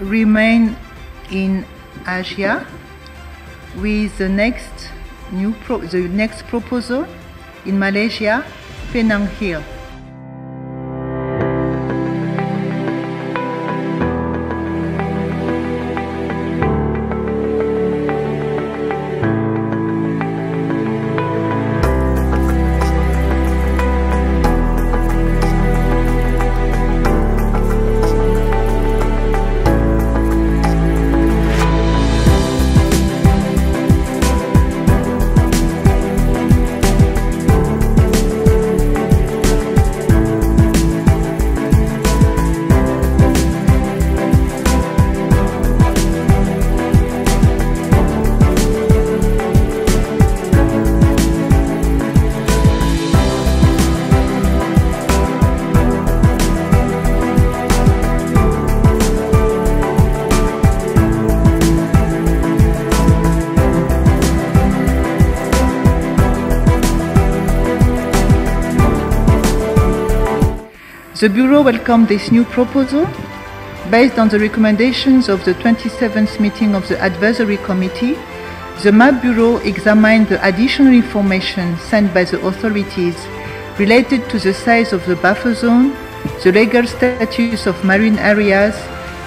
remain in Asia with the next new the next proposal in Malaysia, Penang Hill. The Bureau welcomed this new proposal based on the recommendations of the 27th meeting of the Advisory Committee. The MAB Bureau examined the additional information sent by the authorities related to the size of the buffer zone, the legal status of marine areas,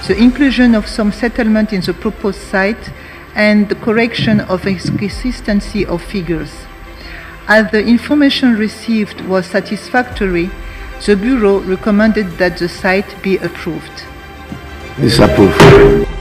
the inclusion of some settlement in the proposed site, and the correction of inconsistency of figures. As the information received was satisfactory, the Bureau recommended that the site be approved. Disapproved.